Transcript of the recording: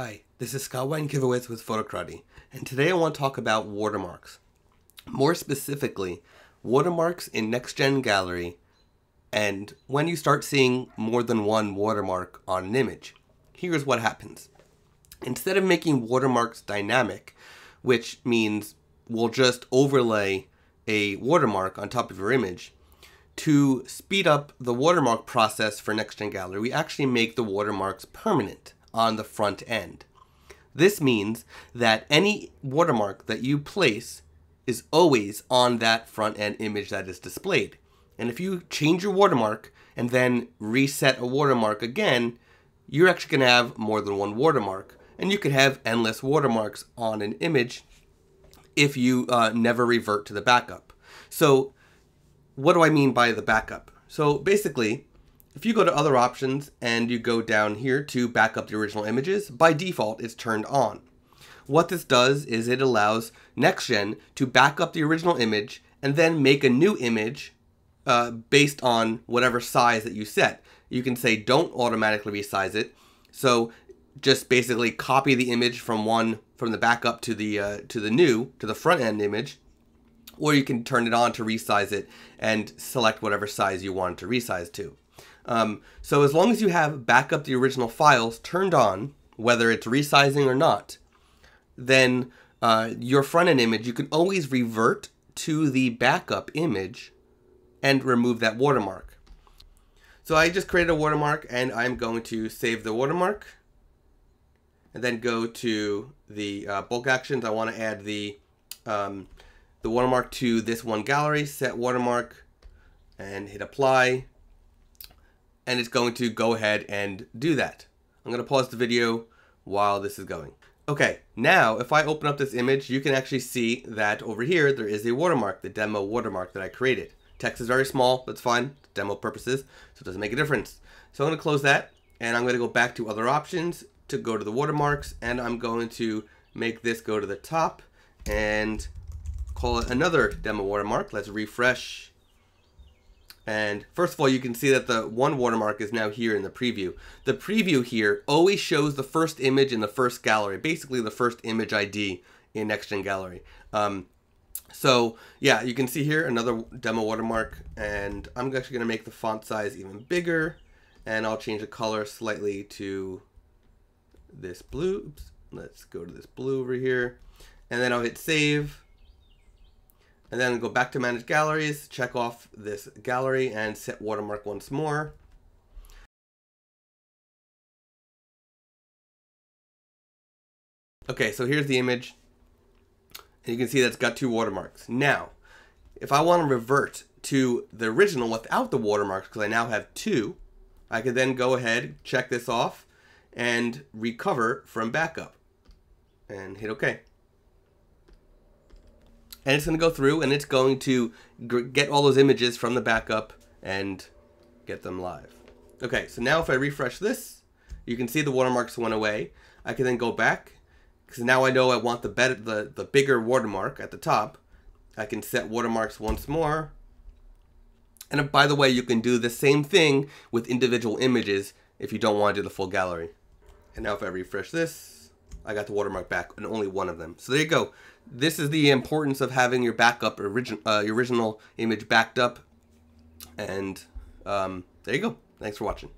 Hi, this is Scott Wyden Kivowitz with Photocrati, and today I want to talk about watermarks. More specifically, watermarks in NextGen Gallery and when you start seeing more than one watermark on an image. Here's what happens. Instead of making watermarks dynamic, which means we'll just overlay a watermark on top of your image, to speed up the watermark process for NextGen Gallery, we actually make the watermarks permanent on the front end. This means that any watermark that you place is always on that front end image that is displayed. And if you change your watermark and then reset a watermark again, you're actually going to have more than one watermark. And you could have endless watermarks on an image if you uh, never revert to the backup. So what do I mean by the backup? So basically, if you go to other options and you go down here to back up the original images, by default it's turned on. What this does is it allows NextGen to back up the original image and then make a new image uh, based on whatever size that you set. You can say don't automatically resize it. So just basically copy the image from one from the backup to the uh, to the new to the front end image or you can turn it on to resize it and select whatever size you want to resize to. Um, so as long as you have backup the original files turned on, whether it's resizing or not, then uh, your front end image, you can always revert to the backup image and remove that watermark. So I just created a watermark and I'm going to save the watermark and then go to the uh, bulk actions. I want to add the um, the watermark to this one gallery, set watermark and hit apply and it's going to go ahead and do that. I'm going to pause the video while this is going. Okay, now if I open up this image, you can actually see that over here there is a watermark, the demo watermark that I created. Text is very small, that's fine, demo purposes, so it doesn't make a difference. So I'm going to close that, and I'm going to go back to other options to go to the watermarks, and I'm going to make this go to the top and call it another demo watermark. Let's refresh and first of all, you can see that the one watermark is now here in the preview. The preview here always shows the first image in the first gallery, basically the first image ID in NextGen Gallery. Um, so yeah, you can see here another demo watermark, and I'm actually going to make the font size even bigger, and I'll change the color slightly to this blue. Oops, let's go to this blue over here, and then I'll hit save and then go back to manage galleries, check off this gallery and set watermark once more. Okay, so here's the image. And you can see that's got two watermarks. Now, if I want to revert to the original without the watermarks, because I now have two, I could then go ahead, check this off, and recover from backup. And hit OK and it's going to go through and it's going to get all those images from the backup and get them live. Okay, so now if I refresh this, you can see the watermarks went away. I can then go back because now I know I want the better, the the bigger watermark at the top. I can set watermarks once more. And uh, by the way, you can do the same thing with individual images if you don't want to do the full gallery. And now if I refresh this, I got the watermark back and only one of them. So there you go. This is the importance of having your backup, origin, uh, your original image backed up. And um, there you go. Thanks for watching.